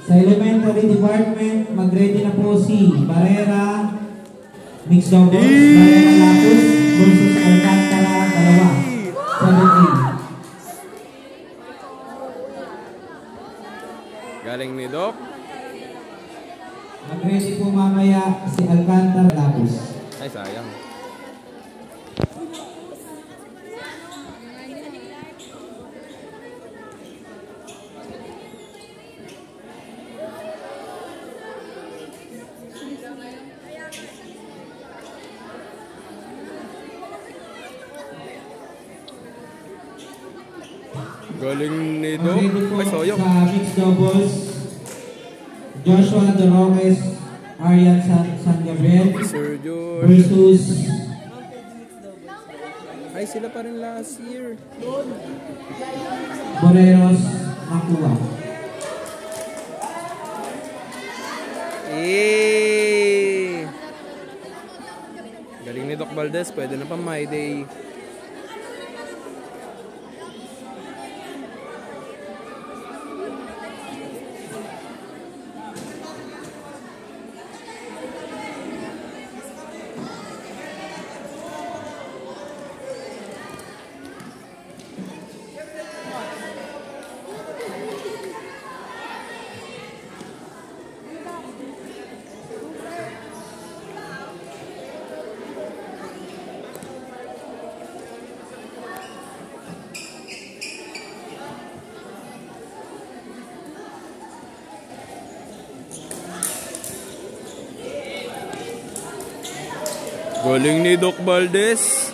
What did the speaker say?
Sa elementary department, mag-ready na po si Barrera, mixed doubles, Barrera Lapus versus Alcantara, dalawa. 7A. Galing ni Doc. Mag-ready po mamaya si Alcantara Lapus. Ay, sayang. Galing ni po Ay, soyok. sa mixed doubles, Joshua De Roques, Arian San, San Gabriel Sir George. versus Ay, sila pa rin last year. Boreros Nakua. Eh. Galing ni Doc Valdez. Pwede na pa my day. Galing ni Doc Valdez.